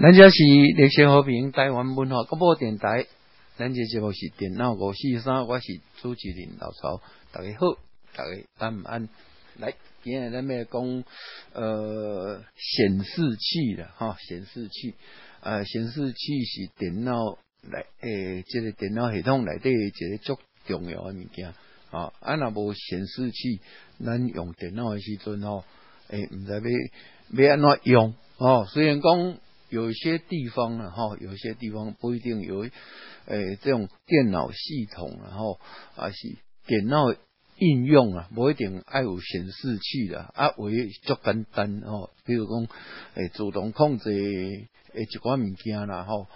咱这是历史和平台湾文化广播电台，咱这节目是电脑五四三，我是主持人老曹，大家好，大家晚安。来，今日咱们讲呃显示器了哈，显示器，呃显示器是电脑来诶，这个电脑系统内底一个足重要诶物件啊。啊，若无显示器，咱用电脑诶时阵吼，诶，毋知要要安怎用哦。虽然讲。有些地方呢，哈，有些地方不一定有，诶，这种电脑系统，然后啊是电脑应用啊，不一定爱有显示器的啊，为足简单哦，比如讲，诶，自动控制诶一寡物件啦，吼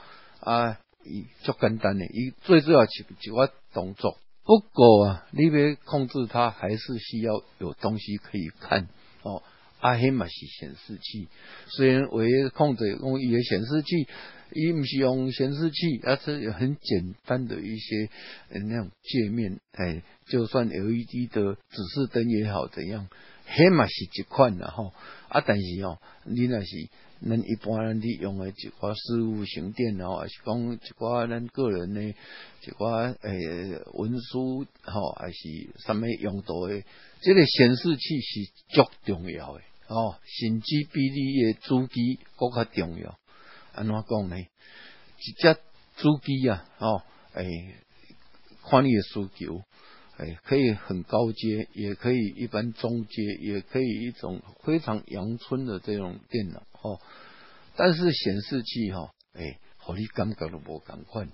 啊，伊足简单的，伊最主要是一寡动作，不过啊，你要控制它，还是需要有东西可以看哦。啊，迄嘛是显示器，虽然为控制用伊个显示器，伊毋是用显示器，而是很简单的一些那种界面，哎，就算 LED 的指示灯也好，怎样，迄嘛是一款的吼。啊，但是哦，你那是咱一般人伫用的一寡事务型电脑，还是讲一寡咱个人的一寡诶文书吼，还是什么用途的，这个显示器是足重要的。哦，甚至比你诶主机更较重要。安怎讲呢？一只主机啊，哦，诶，看你诶需求，诶，可以很高阶，也可以一般中阶，也可以一种非常阳春的这种电脑，哦。但是显示器哈，诶，和你感觉都无共款。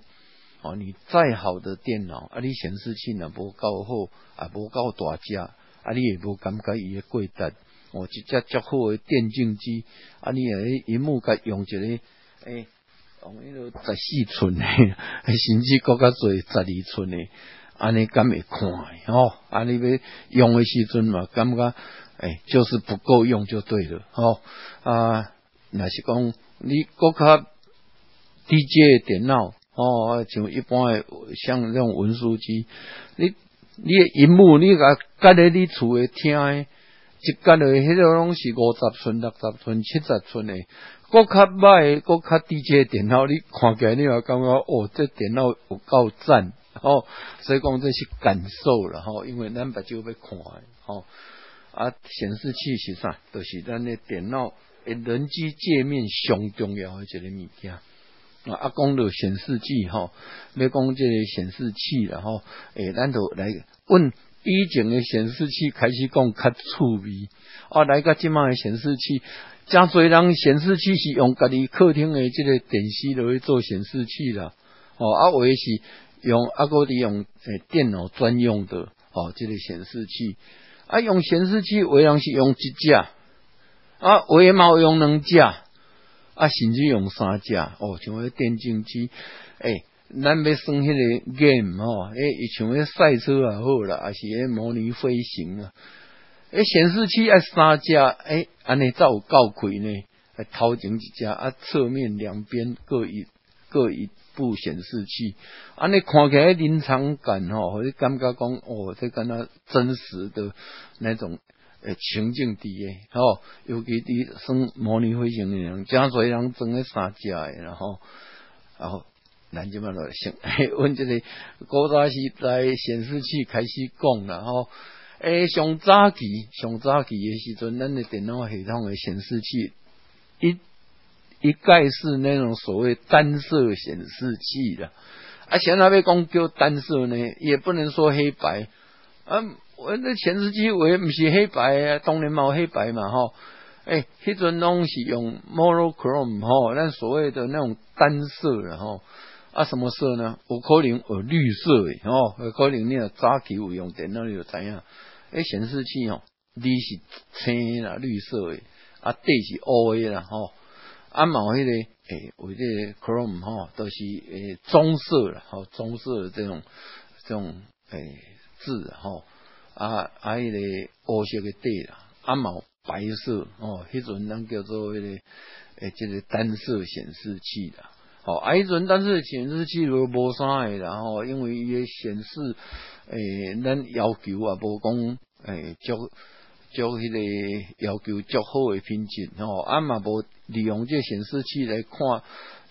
哦，你再好的电脑，啊，你显示器呢无够好，啊，无够大只，啊，你也无感觉伊诶贵值。哦，一只足好诶电竞机，啊，你诶荧幕甲用一个诶，用迄个十四寸诶，甚至更较侪十二寸诶，安尼敢会看哦，安尼要用诶时阵嘛，感觉诶就是不够用就对了，哦啊，若是讲你更较低阶诶电脑，哦，像一般诶像那种文书机，你你诶荧幕你甲甲咧你厝诶听诶。一间的迄个拢是五十寸、六十寸、七十寸的，国较歹、国较低阶电脑，你看起来你话感觉哦，这电脑有够赞哦，所以讲这是感受了吼，因为咱目睭要看诶吼，啊，显示器是啥？就是咱的电脑诶人机界面上重要的一个物件啊。讲到显示器吼，要讲这个显示器然后诶，咱就来问。以前的显示器开始讲较趣味，啊，来个即卖的显示器，真侪人显示器是用家己客厅的这个电视来去做显示器啦，哦，啊，有的是用啊，个伫用诶电脑专用的哦，这个显示器，啊，用显示器有人是用一只，啊，有嘛有用两只，啊，甚至用三只，哦，像迄电竞机，诶。咱要算迄个 game 吼，诶，伊像迄赛车也好啦，还是迄模拟飞行啊。诶，显示器爱三只，诶，安尼才有够开呢。头前一只啊，侧面两边各一各一部显示器，安尼看起来临场感吼，或者感觉讲哦，这跟他真实的那种诶情境伫诶，吼，尤其伫算模拟飞行诶，真侪人装迄三只诶，然后，然后。咱即嘛落先，阮即个古早时代显示器开始讲啦吼，诶，上早期上早期诶时阵，咱的电脑系统的显示器一一概是那种所谓单色显示器的，啊，现在要讲叫单色呢，也不能说黑白，啊，我那显示器为毋是黑白啊，当然冇黑白嘛吼，诶，迄阵拢是用 monochrome 吼，咱所谓的那种单色然后。啊，什么色呢？有可能有绿色诶，哦，有可能你啊早期有用电脑你就知影，诶，显示器哦，你是青啦，绿色诶，啊，底是乌诶啦，吼，啊，毛迄个诶，为这 Chrome 吼，都是诶棕色啦，吼，棕色的这种这种诶字，吼，啊啊，迄个乌色的底啦，啊毛白色，哦，迄种咱叫做迄个诶，这个单色显示器啦。哦，啊，迄阵但是显示器如无啥诶，然后因为伊诶显示诶，咱要求啊，无讲诶，足足迄个要求足好诶品质，吼，啊嘛无利用这显示器来看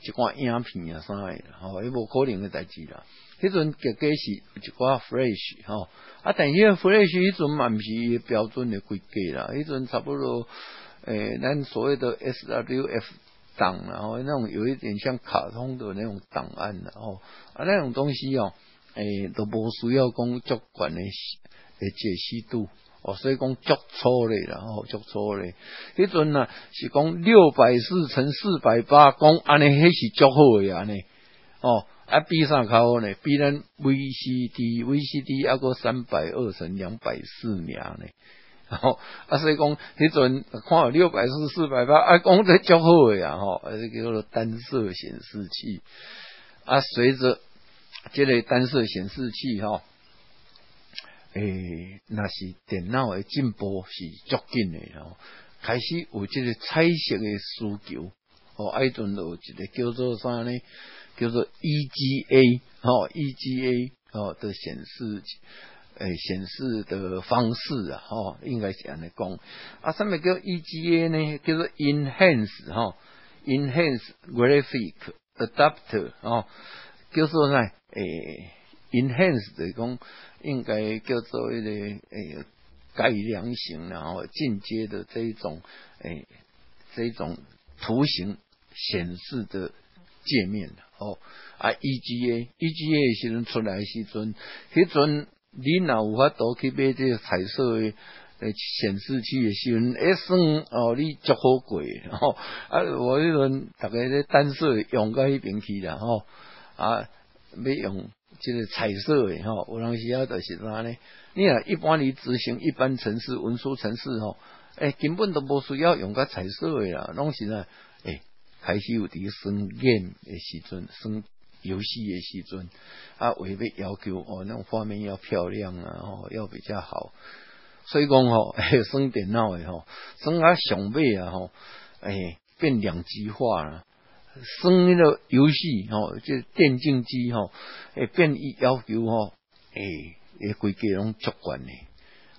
一寡影片啊啥诶，吼，伊无可能诶代志啦。迄阵结果是一寡 Flash 吼，啊，但是 Flash 迄阵嘛毋是标准诶规格啦，迄阵差不多诶，咱所谓的 SWF 档，然后那种有一点像卡通的那种档案，然后啊那种东西哦，诶都无需要讲足管诶诶解析度。哦，所以讲足粗咧，然后足粗咧。迄阵啊是讲六百四乘四百八，讲安尼迄是足好诶安尼。哦，啊比上较好呢？比咱 VCD，VCD 啊个三百二乘两百四秒呢。吼，啊所以讲迄阵看有六百四四百八，啊讲得足好诶啊吼，啊这叫做单色显示器。啊随着这类单色显示器吼。诶，那是电脑的进步是足紧的哦。开始有这个彩色的需求，哦，爱顿有一个叫做啥呢？叫做 EGA 哦，EGA 哦的显示器诶显示的方式啊，哦，应该是安尼讲。啊，什么叫 EGA 呢？叫做 Enhance 哈，Enhance Graphic Adapter 哦，叫做呢诶，Enhance 的讲。应该叫做一个诶改良型，然后进阶的这一种诶这一种图形显示的界面哦啊 EGA EGA 时阵出来时阵，迄阵你若有法度去买这个彩色诶诶显示器诶时阵，一算哦你足好贵哦啊我迄阵大概咧单色用到迄边去啦吼啊要用。即个彩色诶，吼，有当时啊就是啥呢？你啊，一般你执行一般程式、文书程式，吼，诶，根本都无需要用个彩色诶啦，拢是呢，诶，开始有啲生 game 诶时阵，生游戏诶时阵，啊，违背要求哦，那种画面要漂亮啊，哦，要比较好，所以讲吼，诶，生电脑诶吼，生啊上尾啊吼，诶，变两极化了。生个游戏吼，即电竞机吼，会变伊要求吼，诶，诶，规格拢足悬诶。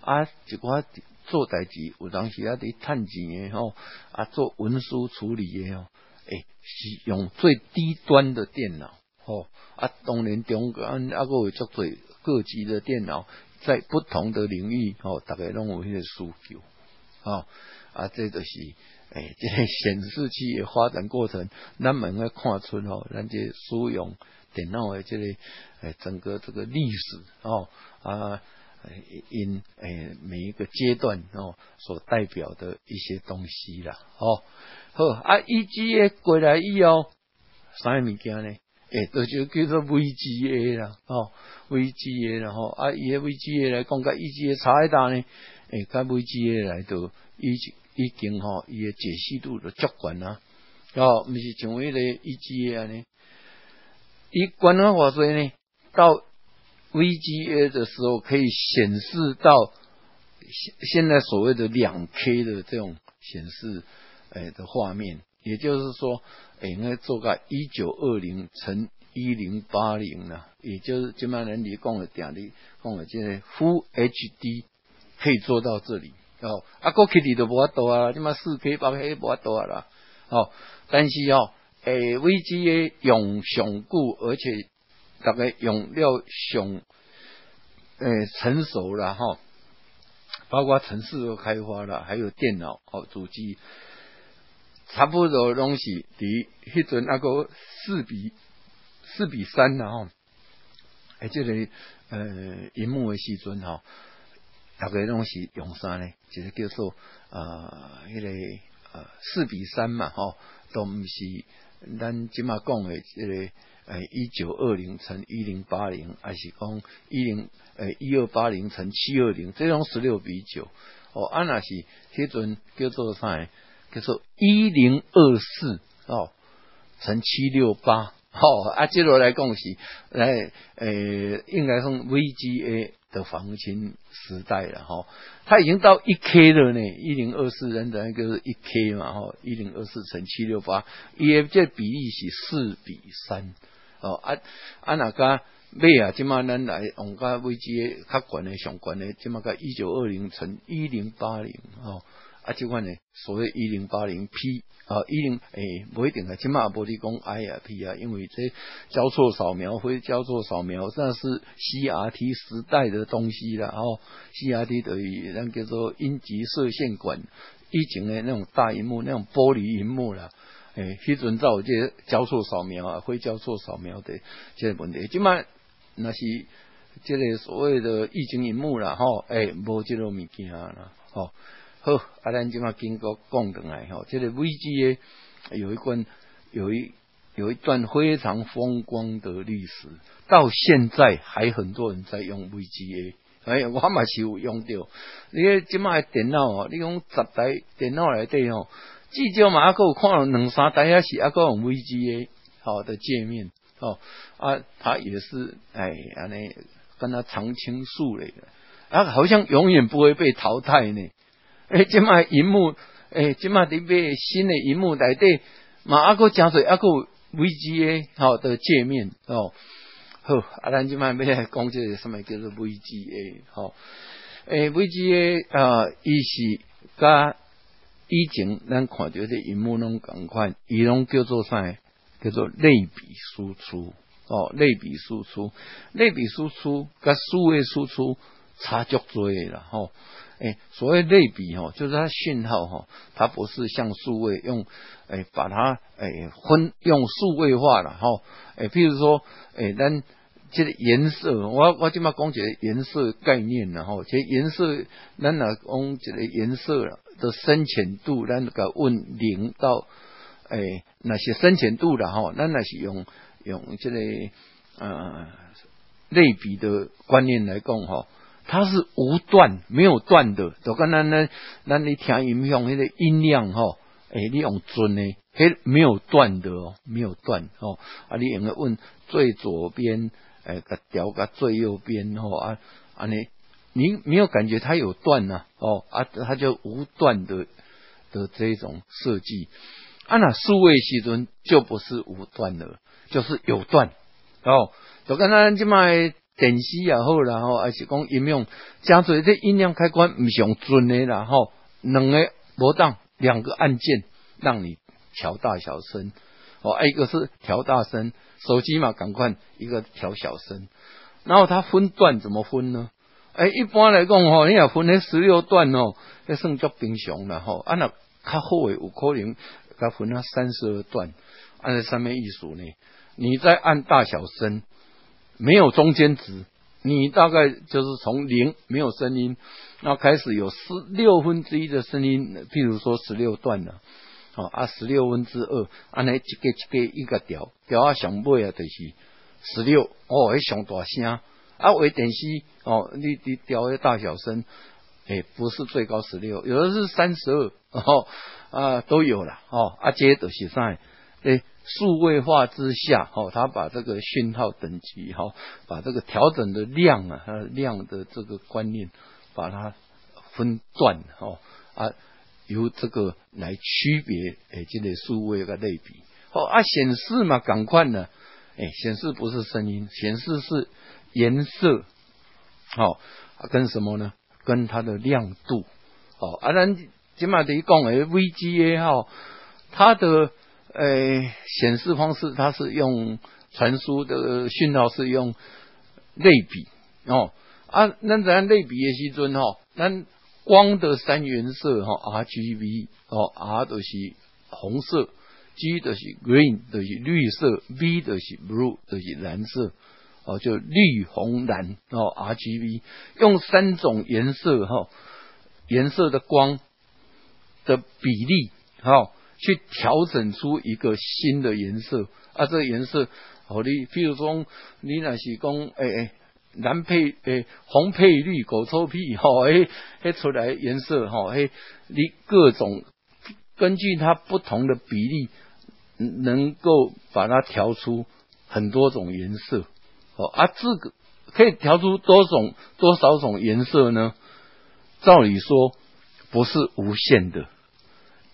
啊，一寡做代志有当时啊伫趁钱诶吼，啊，做文书处理诶吼，诶，是用最低端的电脑吼。啊，当然中间啊个有足侪各级的电脑，在不同的领域吼，大概拢有迄个需求。吼，啊，这就是。诶，这个显示器的发展过程，咱们要看出吼，咱这使用电脑的这个诶，整个这个历史哦啊，因诶每一个阶段哦所代表的一些东西啦，哦好啊，EGA 过来以后，啥物件呢？诶，都就叫做 VGA 啦，哦，VGA 啦，吼啊，伊个 VGA 来讲，甲 EGA 差一大呢？诶，甲 VGA 来到以前。已经吼，伊诶解析度都足悬啦！哦，毋是像迄个 EGA 安尼，伊关了话说呢，到 VGA 的时候可以显示到现现在所谓的两 K 的这种显示诶的画面，也就是说，应该做个一九二零乘一零八零啦，也就是今麦人你讲的点的讲的这个 Full HD 可以做到这里。哦，啊，过去你都无法度啊，你妈四 K 八 K 无法度啊啦。哦，但是哦，诶，VGA 用上久，而且大概用了上诶成熟了哈，包括城市都开发了，还有电脑哦，主机差不多东西，伫迄阵那个四比四比三然后，诶，这个呃，荧幕的时阵吼，逐个拢是用啥呢？就是叫做呃，迄个呃四比三嘛，吼，都毋是咱即马讲的这个诶一九二零乘一零八零，还是讲一零诶一二八零乘七二零，这种十六比九哦，啊那是迄阵叫做啥？叫做一零二四哦乘七六八，哦啊，接落来讲是来诶，应该从 VGA。的黄金时代了哈，它已经到一 K 了呢，一零二四人等于就是一 K 嘛哈，一零二四乘七六八，也这比例是四比三哦啊啊那个咩啊，今嘛咱来用个危机较悬的上悬的，今嘛个一九二零乘一零八零哦啊，即款呢，所谓一零八零 P 啊，一零诶，不一定啊，起码不离讲 I 啊 P 啊，因为这交错扫描或交错扫描，那是 CRT 时代的东西了哦。CRT 等于那叫做阴极射线管，以前的那种大荧幕，那种玻璃荧幕了，诶，迄阵造这交错扫描啊，会交错扫描的这个问题，即码那是这个所谓的液晶荧幕了吼，诶，无这个物件了，吼。好，啊，咱今嘛经过讲等来吼，这个 VGA 有一关有一有一段非常风光的历史，到现在还很多人在用 VGA。哎，我嘛是有用到。你今嘛电脑哦，你用十台电脑来对吼，至少嘛还有看了两三台也是还个用 VGA 好的界面哦。啊，它也是哎，安尼跟它常青树类的，啊，好像永远不会被淘汰呢。诶，即卖荧幕，诶，即卖伫买新的荧幕内底，嘛阿个加做阿个 VGA 好的界面哦。好，啊，咱即卖要来讲即个什么叫做 VGA 好？诶，VGA 啊，伊是甲以前咱看到这荧幕拢共款，伊拢叫做啥？叫做类比输出哦，类比输出，类比输出甲数位输出差足多啦吼。哎，所谓类比哈，就是它讯号哈，它不是像数位用，哎，把它哎分用数位化了哈，哎，譬如说，哎，咱这个颜色，我我今嘛讲这个颜色概念然后，这颜色咱来讲这个颜色的深浅度，咱个问零到哎那些深浅度的哈，咱那是用用这个呃类比的观念来讲哈。它是无断没有断的，就跟咱咱咱你听音响那个音量哈，诶，你用准呢，嘿，没有断的哦，没有断哦，啊，你用个问最左边，诶，个调个最右边哦，啊啊你你没有感觉它有断呐，哦啊，它就无断的的这种设计，啊那数位系统就不是无断的，就是有断哦，就跟咱即卖。电视也好啦吼，还是讲音量，加做这音量开关唔上准的啦吼，两个波档，两个按键让你调大小声哦，一个是调大声，手机嘛赶快一个调小声，然后它分段怎么分呢？哎，一般来讲吼，你要分那十六段哦，那算作平常啦吼，按那较好诶有可能，它分那三十二段，按在上面艺术呢，你再按大小声。没有中间值，你大概就是从零没有声音，那开始有十六分之一的声音，譬如说十六段了，好啊，十六分之二，安尼一个一个一个调调啊上尾啊，就是十六哦，还上大声啊，为电视哦，你你调的大小声，诶，不是最高十六，有的是三十二哦啊都有了哦，啊这都是啥诶。数位化之下，哦，他把这个讯号等级，哈，把这个调整的量啊，它量的这个观念，把它分段，哈啊，由这个来区别，诶，这类数位的类比，哦啊，显示嘛，赶快呢，诶，显示不是声音，显示是颜色，好，跟什么呢？跟它的亮度，哦，啊，咱起码得讲，诶，VGA 哈，它的。诶，显示方式它是用传输的讯号是用类比哦啊，那咱类比的时阵哈，咱光的三原色哈，RGB 哦，R 就是红色，G 就是 green 就是绿色，B 就是 blue 就是蓝色哦，就绿红蓝哦，RGB 用三种颜色哈，颜色的光的比例哈。去调整出一个新的颜色啊！这个颜色，好，你譬如说，你那是讲，诶诶，蓝配诶，红配绿，狗臭屁，哈，诶，诶出来颜色，哈，诶，你各种根据它不同的比例，能够把它调出很多种颜色，哦啊，这个可以调出多种多少种颜色呢？照理说不是无限的。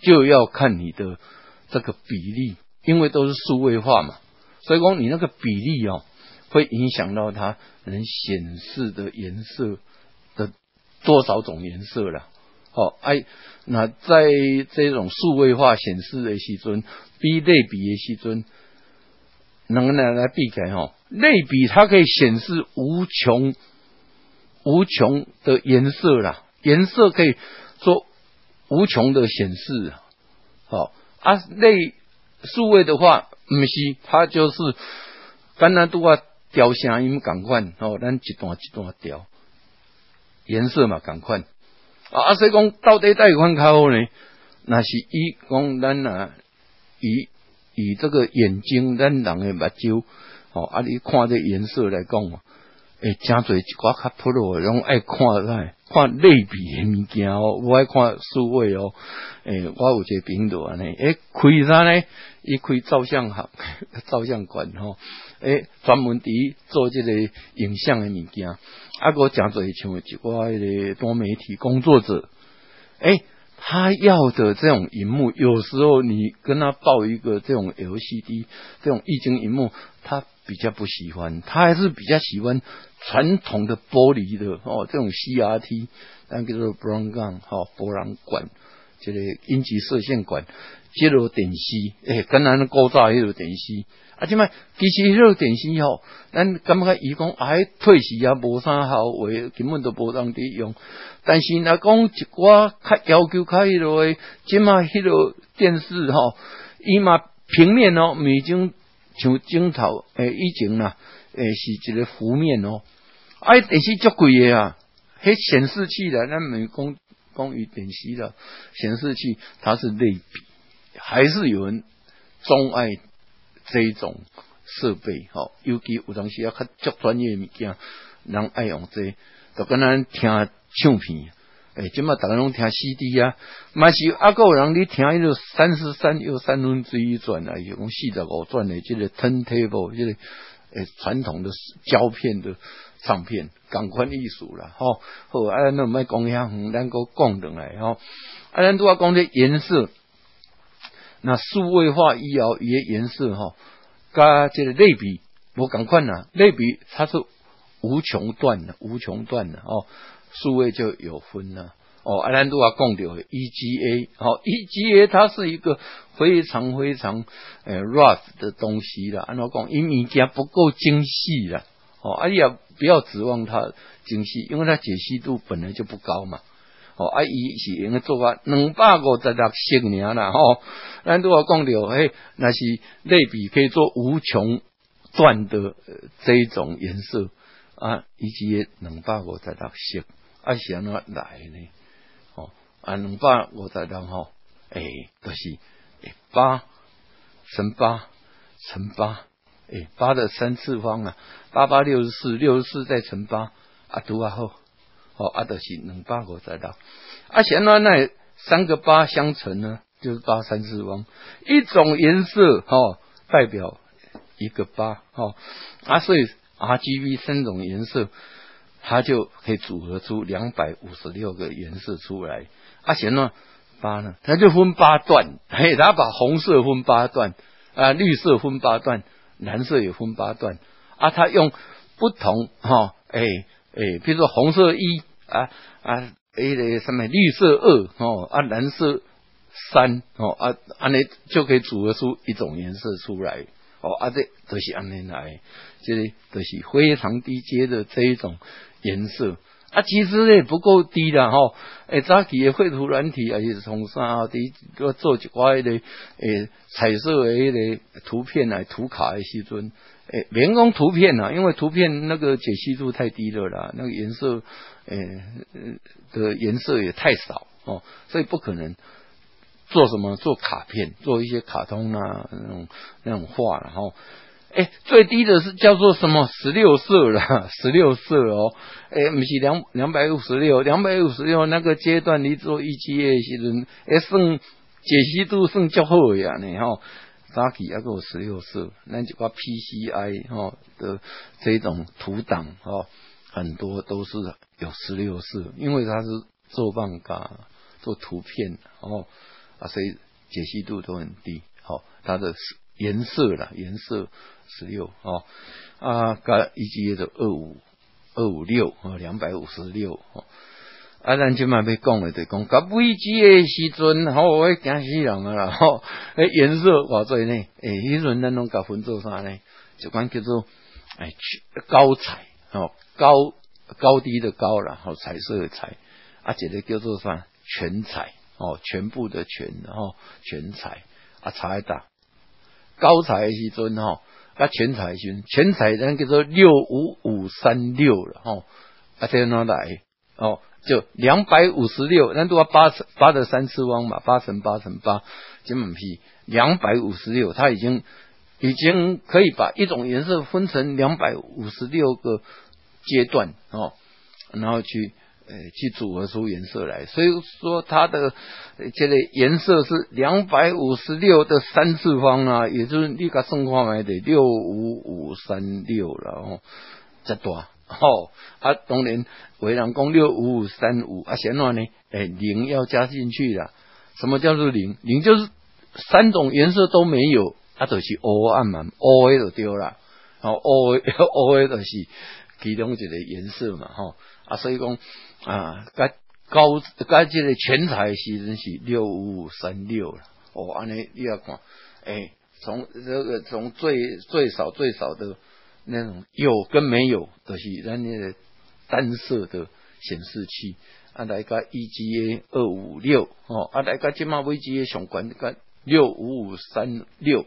就要看你的这个比例，因为都是数位化嘛，所以说你那个比例哦，会影响到它能显示的颜色的多少种颜色了哦，哎，那在这种数位化显示的时阵，比类比的时阵，能来来避开哈？类比它可以显示无穷无穷的颜色啦，颜色可以无穷的显示。好啊，类数位的话，不是，它就是刚刚都要调声音赶快哦，咱一段一段调颜色嘛，赶快。啊，所以讲到底带款较好呢？那是以讲咱啊，以以这个眼睛，咱人的目睭，哦，啊，你看这颜色来讲，诶，真侪一寡较普罗，拢爱看来看类比的物件哦，我爱看数位哦，诶，我有一个朋友安尼，诶，开啥呢？伊开照相行，照相馆吼，诶，专门伫做这个影像的物件。啊，我讲做一像一寡的多媒体工作者，哎，他要的这种荧幕，有时候你跟他报一个这种 LCD 这种液晶荧幕，他比较不喜欢，他还是比较喜欢传统的玻璃的哦，这种 CRT，那叫做 Brown Gun 哈，波浪管，这个阴极射线管，接入电视，诶，跟咱古早迄个电视。啊，即摆其实迄个电视吼，咱感觉伊讲哎退时啊，无啥好话，根本都无当伫用。但是若讲一寡较要求较迄落诶，即摆迄落电视吼，伊嘛平面哦，已经像镜头诶，以前啦，诶是一个弧面哦。啊，电视足贵诶啊，迄显示器啦，咱美讲讲于电视的显示器，它是类比，还是有人钟爱。这一种设备，吼，尤其有当时要较足专业物件，人爱用这，就跟咱听唱片，诶，即马大家拢听 CD 啊，嘛是啊，个人你听迄个三十三又三分之一转啊，用四十五转的这个 turntable，这个诶传统的胶片的唱片，感官艺术啦，吼，好啊，那卖讲遐远，咱个讲转来，吼，啊，咱都要讲这颜色。那数位化医疗也颜色哈，加这个类比，我赶快呐，类比它是无穷段的，无穷段的哦，数位就有分了。哦。阿兰都要讲到 EGA，好，EGA 它是一个非常非常呃 rough 的东西了，按照讲，因物件不够精细了，哦，而且不要指望它精细，因为它解析度本来就不高嘛。哦，啊，伊是用个做法两百五十六色年啦，吼，咱都要讲到，嘿，那是类比可以做无穷段的这一种颜色。啊，以及两百五十六色，啊，是安怎来呢？哦，啊，两百五十六吼，诶，就是诶八乘八乘八，诶，八的三次方啊，八八六十四，六十四再乘八，啊，拄啊好。哦，啊，就是两百五十六。啊，现在那三个八相乘呢，就是八三次方。一种颜色，哈，代表一个八，哈。啊，所以 R G B 三种颜色，它就可以组合出两百五十六个颜色出来。啊，现在八呢，它就分八段，嘿，它把红色分八段，啊，绿色分八段，蓝色也分八段。啊，它用不同，哈，哎。诶，比如说红色一啊啊，诶嘞什么绿色二哦啊蓝色三哦啊安尼就可以组合出一种颜色出来哦啊这都是安尼来，这都是非常低阶的这一种颜色啊，其实也不够低的哈。诶，早期的绘图软体啊，也是从啥的做做一寡的诶彩色的迄个图片来图卡的时阵。诶，连工图片呐，因为图片那个解析度太低了啦，那个颜色，诶的颜色也太少哦，所以不可能做什么做卡片，做一些卡通啊那种那种画，然后，诶，最低的是叫做什么十六色了，十六色 哦，诶，不是两两百五十六，两百五十六那个阶段你做一期的时阵，诶，算解析度算较好呀，你哈。早期还有十六色，那就把 PCI 哈的这种图档哈，很多都是有十六色，因为它是做放大做图片哦啊，所以解析度都很低。好，它的颜色啦，颜色十六哦啊，个以及的二五二五六啊，两百五十六哦啊，咱即嘛要讲诶，就讲甲危机诶时阵，吼，我惊死人啊啦！吼，诶，颜色偌济呢？诶，迄阵咱拢甲分做啥呢？就讲叫做诶高彩，吼高高低的高啦，吼彩色的彩，啊，一个叫做啥全彩，哦，全部的全，吼全彩，啊，差一大高彩诶时阵，吼，啊全彩时，全彩咱叫做六五五三六了，吼，啊，这哪来？哦。就两百五十六，那都要八八的三次方嘛，八乘八乘八，根本批两百五十六，它已经已经可以把一种颜色分成两百五十六个阶段哦，然后去呃去组合出颜色来，所以说它的这个颜色是两百五十六的三次方啊，也就是你个算法买的六五五三六了哦，这多。哦，啊，当然，为人讲六五五三五啊，显然呢，哎，零要加进去了。什么叫做零？零就是三种颜色都没有，啊，就是乌暗嘛，乌的就丢了。哦，乌乌 的就是其中一个颜色嘛，哈啊，所以讲啊，该高该这个全彩时阵是六五五三六了。哦，安尼你要看，哎，从这个从最最少最少的。那种有跟没有都是咱那个单色的显示器，啊来个 EGA 二五六哦，啊来个今嘛 VGA 上关个六五五三六，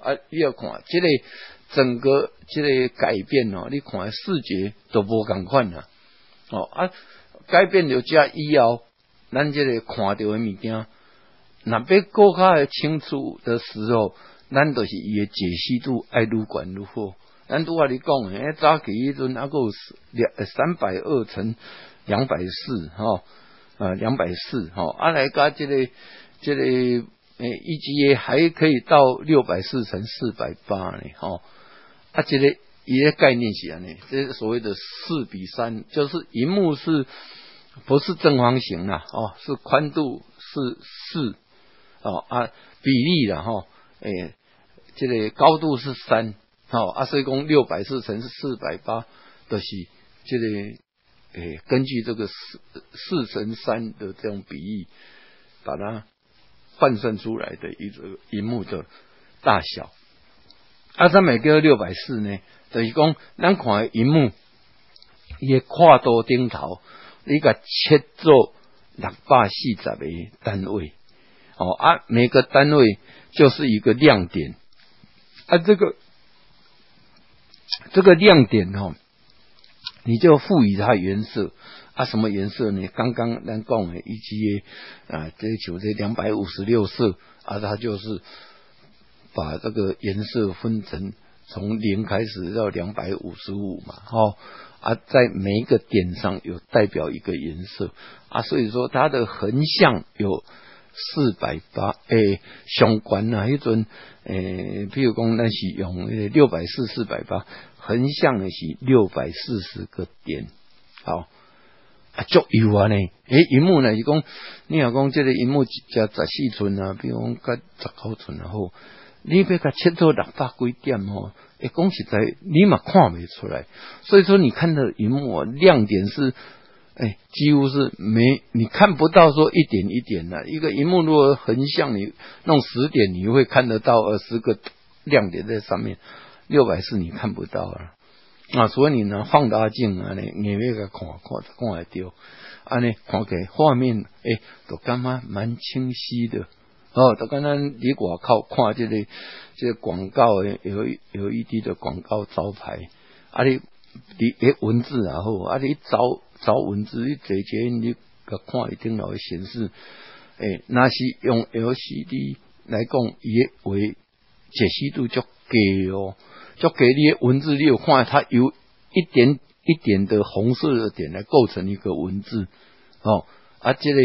啊你要看这个整个这个改变哦，你看视觉都无共款啦，哦啊改变了加以后，咱这个看到的物件，那要更加清楚的时候，咱都是伊的解析度爱愈管愈好。咱拄话你讲诶，早期迄阵啊，个两三百二乘两百四，吼，呃两百四，吼，啊来加这个这个诶，E G A 还可以到六百四乘四百八呢，吼，啊这个伊个概念是安尼，这所谓的四比三，就是荧幕是不是正方形啦，哦，是宽度是四，哦啊比例啦，吼，诶，这个高度是三。好，啊，所以讲六百四乘四百八的是这个，诶，根据这个四四乘三的这种比例，把它换算出来的一个荧幕的大小。啊，咱每个六百四呢，等于讲咱看荧幕，伊跨度顶头，你个切做六百四十个单位，哦，啊，每个单位就是一个亮点，啊，这个。这个亮点哦，你就赋予它颜色啊？什么颜色呢？刚刚咱讲的以及啊，追求这两百五十六色啊，它就是把这个颜色分成从零开始到两百五十五嘛，哦啊，在每一个点上有代表一个颜色啊，所以说它的横向有四百八诶，相关啊，一种诶，譬如讲那是用六百四四百八。横向的是六百四十个点，好啊，足有啊呢。诶，荧幕呢是讲，你若讲这个荧幕加十四寸啊，比如讲加十九寸啊，好，你要甲切到六百几点哦？诶，讲实在，你嘛看不出来。所以说，你看的荧幕亮点是，诶，几乎是没，你看不到说一点一点的。一个荧幕如果横向你弄十点，你会看得到二十个亮点在上面。六百四你看不到啊，啊，所以你呢放大镜啊，你你那个看看看来丢，啊，你看给画面诶，都感觉蛮清晰的哦。都刚刚你外靠看这个这个广告诶，有有一滴的广告招牌，啊，你你诶文字然后啊，你找找文字你直接你个看一定脑会显示，诶，那是用 LCD 来讲，也为解析度足低哦。就给你文字，你有看，它有一点一点的红色的点来构成一个文字哦。啊，这个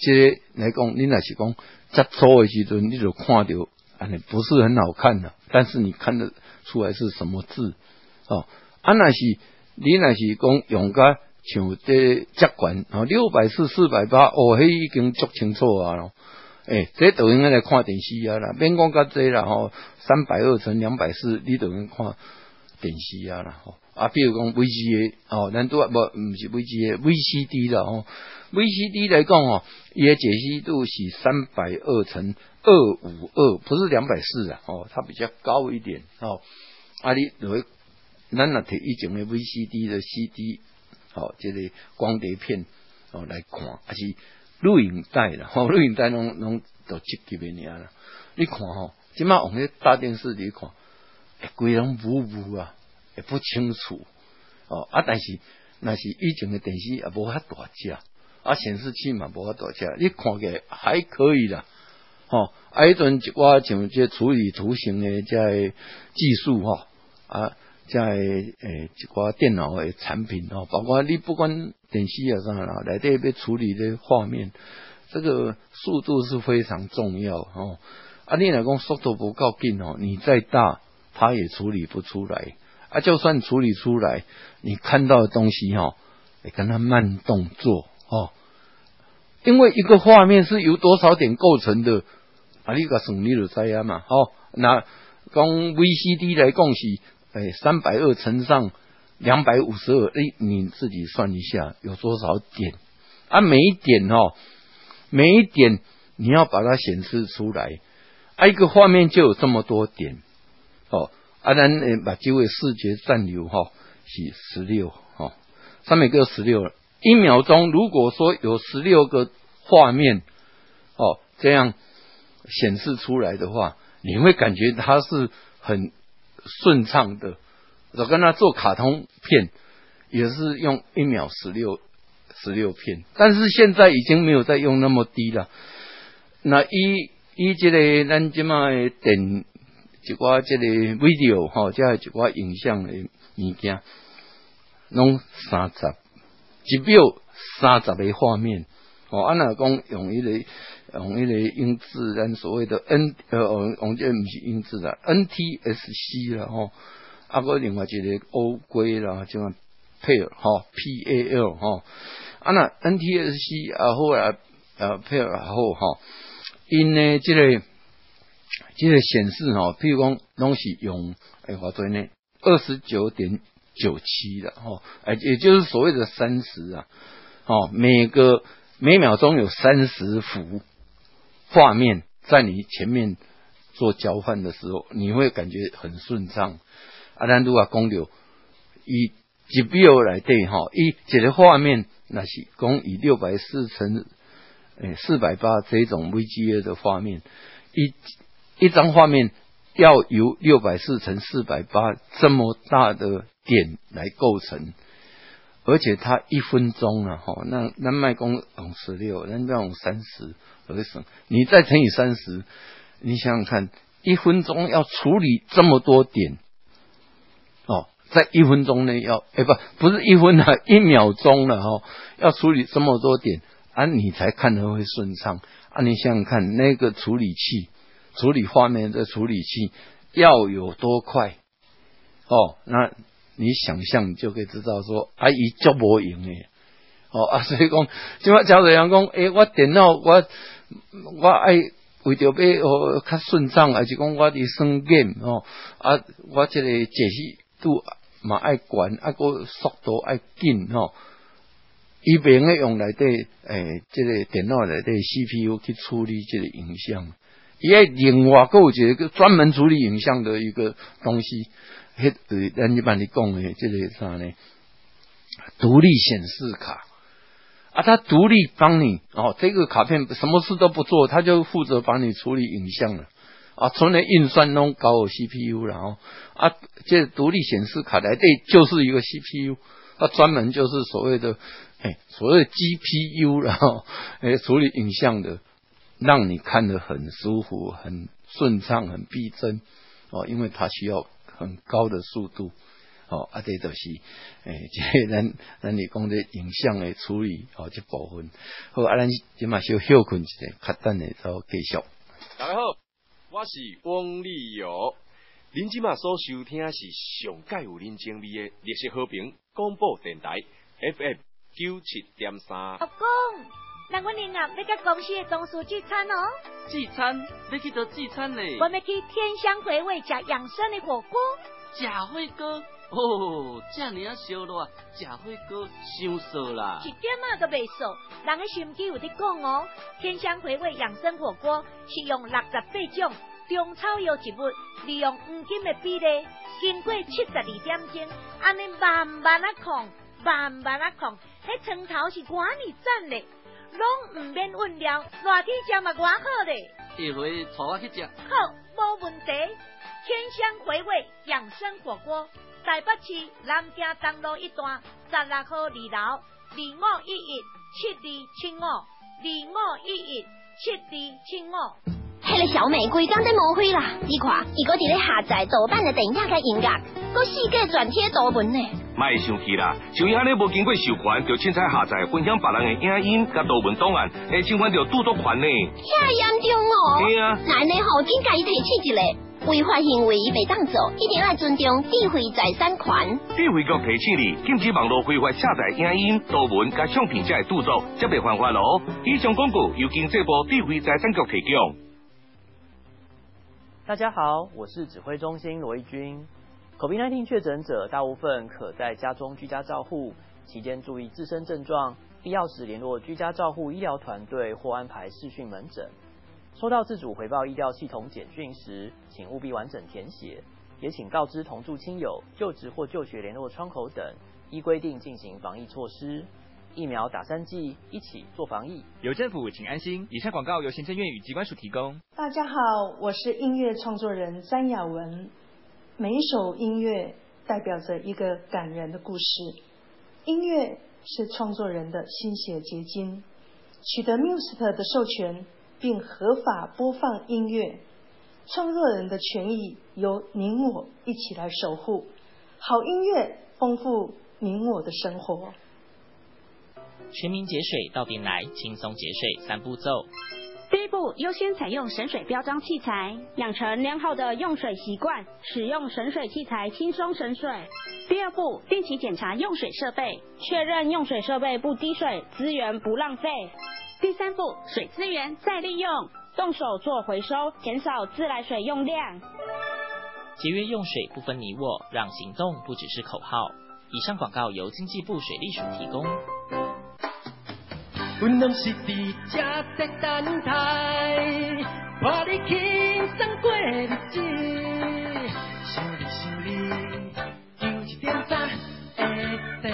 这个来讲，你那是讲接触的时阵，你就看到啊，不是很好看的，但是你看得出来是什么字哦。啊，那是你那是讲用个像这接管啊，六百四四百八哦，迄已经足清楚啊咯。诶，这抖音来看电视啊啦，免讲较济啦吼，三百二乘两百四，你都应看电视啊啦吼，啊，比如讲 V G A 哦，咱都无毋是 V G A V C D 啦吼，V C D 来讲哦，伊诶解析度是三百二乘二五二，不是两百四啊，哦，它比较高一点哦。啊，你会咱若摕以前诶 V C D 的 C D，哦，即个光碟片哦来看，还是录影带啦，吼，录影带拢拢都积级诶尔啦。你看吼，即马往迄大电视里看。规拢模糊啊，也不清楚哦啊！但是那是以前的电视也无遐大只，啊显示器嘛无遐大只，你看起来还可以啦。哦，啊，迄阵我像这处理图形的这技术哈啊，这诶一寡电脑的产品哦，包括你不管电视啊啥啦，内底要处理的画面，这个速度是非常重要哦。啊，你若讲速度不够紧哦，你再大。他也处理不出来啊！就算处理出来，你看到的东西哈，你跟他慢动作哦。因为一个画面是由多少点构成的啊？你个省你就知啊嘛。哦，那讲 VCD 来讲是哎三百二乘上两百五十二，哎，你自己算一下有多少点啊？每一点哦，每一点你要把它显示出来，啊，一个画面就有这么多点。啊，咱把这位视觉暂留哈是十六哈，上面个十六了，一秒钟如果说有十六个画面哦这样显示出来的话，你会感觉它是很顺畅的。我跟他做卡通片也是用一秒十六十六片，但是现在已经没有再用那么低了。那一一这个咱即马电。一寡即个 video 吼，即系一寡影像诶物件，拢三十一秒三十个画面哦。安那讲用迄个用迄个音质，咱所谓的 N 呃，用这毋是音质啦，NTSC 啦吼。啊，个另外一个欧规啦，即个 PAL 吼，PAL 吼。啊那 NTSC 啊好啊，呃 PAL 好吼，因呢即个。这个显示哈，譬如讲东西用哎，我做呢二十九点九七的哈，哎，也就是所谓的三十啊，哦，每个每秒钟有三十幅画面在你前面做交换的时候，你会感觉很顺畅。啊，咱如果讲流以几秒来对哈，一这个画面那是讲以六百四乘哎四百八这种 VGA 的画面一。一张画面要由六百四乘四百八这么大的点来构成，而且它一分钟啊，哈，那那卖工用十六，那用三十，为什么？你再乘以三十，你想想看，一分钟要处理这么多点，哦，在一分钟内要，哎，不，不是一分啊，一秒钟了哈，要处理这么多点啊，你才看得会顺畅啊，你想想看，那个处理器。处理画面的处理器要有多快哦？那你想象就可以知道说，阿伊做无用诶哦啊！所以讲，即马交代人讲，诶，我电脑我我爱为着要哦较顺畅，还是讲我伫算 game 哦啊，我这个解析度嘛爱管，啊个速度爱紧哦，伊袂用用来对诶，这个电脑来对 CPU 去处理这个影像。也另外购一个专门处理影像的一个东西，嘿，人家帮你讲的这个啥呢？独立显示卡啊，它独立帮你哦，这个卡片什么事都不做，它就负责帮你处理影像了啊，从那运算弄搞 CPU 然后啊，这独立显示卡来对就是一个 CPU，它专门就是所谓的哎，所谓的 GPU 然后哎处理影像的。让你看得很舒服、很顺畅、很逼真哦，因为它需要很高的速度哦。啊，这都是诶，这咱咱你讲的影像的处理哦，这部分好啊，咱今嘛小休困一下，较等下再继续。大家好，我是汪立友，您今嘛所收听是上盖有您精力的历史和平广播电台 FM 九七点三。阿公。那我明啊要甲公司的同事聚餐哦。聚餐？要去倒聚餐呢？我们去天香回味食养生的火锅。食火锅？哦，这尔啊烧热，食火锅伤涩啦。一点啊都未涩，人的心机有伫讲哦。天香回味养生火锅是用六十八种中草药植物，利用黄金的比例，经过七十二点钟，安尼慢慢啊控，慢慢啊控，迄汤头是寡尼赞嘞。拢唔免运料，热天食嘛偌好咧。一回带我去食。好，无问题。天香回味养生火锅，台北市南京东路一段十六号二楼二五一一七二七五二五一一七二七五。小美规工在误会啦！你看，伊个伫咧下载盗版的电影甲音乐，搁世界转贴图文呢。卖生气啦！像伊安尼无经过授权就凊彩下载分享别人的影音甲图文档案，会侵犯着著作权呢。遐严重哦！对啊，那呢好，紧甲伊提起一下违法行为被当做，一定要尊重智慧财产权。智慧局提醒你，禁止网络非法下载影音、图文甲相片者的著作，才被犯法咯。以上广告由经济部智慧财产局提供。大家好，我是指挥中心罗义军。COVID-19 确诊者大部分可在家中居家照护，期间注意自身症状，必要时联络居家照护医疗团队或安排视讯门诊。收到自主回报医疗系统简讯时，请务必完整填写，也请告知同住亲友、就职或就学联络窗口等，依规定进行防疫措施。疫苗打三剂，一起做防疫。有政府，请安心。以上广告由行政院与机关署提供。大家好，我是音乐创作人詹雅文。每一首音乐代表着一个感人的故事。音乐是创作人的心血结晶。取得 Music 的授权并合法播放音乐，创作人的权益由您我一起来守护。好音乐丰富您我的生活。全民节水到店来，轻松节水三步骤。第一步，优先采用省水标章器材，养成良好的用水习惯，使用省水器材轻松省水。第二步，定期检查用水设备，确认用水设备不滴水，资源不浪费。第三步，水资源再利用，动手做回收，减少自来水用量。节约用水不分你我，让行动不只是口号。以上广告由经济部水利署提供。阮拢是伫这在等待，看你轻松过日子，想你想你，有一点早会地。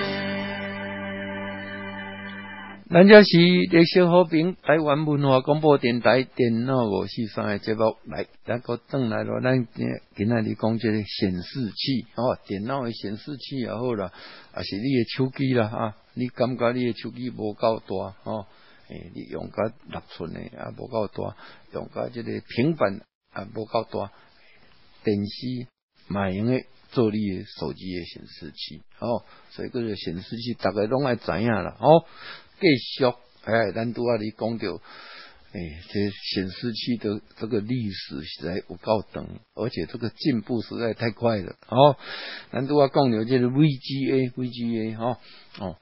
咱这是历史和平台湾文化广播电台电脑五四三的节目，来，咱个转来咯。咱今仔日讲这个显示器哦，电脑的显示器也好啦，也是你的手机啦啊。你感觉你的手机无够大哦？诶，你用个六寸的也，无够大；用个这个平板也，无够大。电视买用的做你的手机的显示器哦，所以个显示器大家拢爱知影啦哦。继续诶，咱拄啊你讲着诶，这显示器的这个历史实在有够长，而且这个进步实在太快了哦。咱拄啊讲着这个 VGA，VGA 哈哦。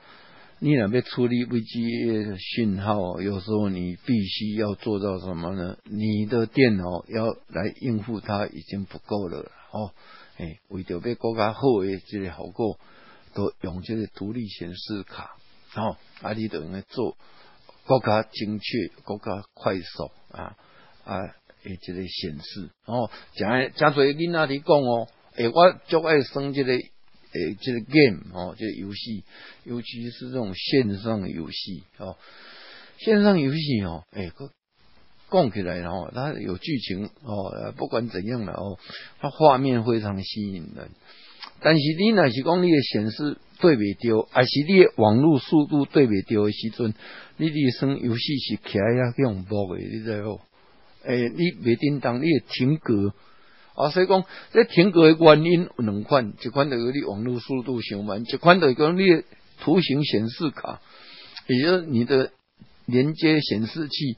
你若要处理 VGA 的讯号，有时候你必须要做到什么呢？你的电脑要来应付它已经不够了哦。诶，为着要更加好诶，这个效果，都用这个独立显示卡哦，啊，你都用来做更加精确、更加快速啊啊诶，这个显示哦。真真侪囡仔伫讲哦，诶，我足爱算这个。诶，这个 game 哦，这个游戏，尤其是这种线上游戏哦，线上游戏哦，诶，讲起来哦，它有剧情哦，不管怎样了哦，它画面非常吸引人。但是你若是讲你的显示对袂着，还是你的网络速度对袂着的时阵，你伫算游戏是起来遐用播的，你知无？诶，你袂叮当，你会停格。啊，所以讲，这停格的原因有两款，一款就是你网络速度上慢，一款就是讲你图形显示卡，也就是你的连接显示器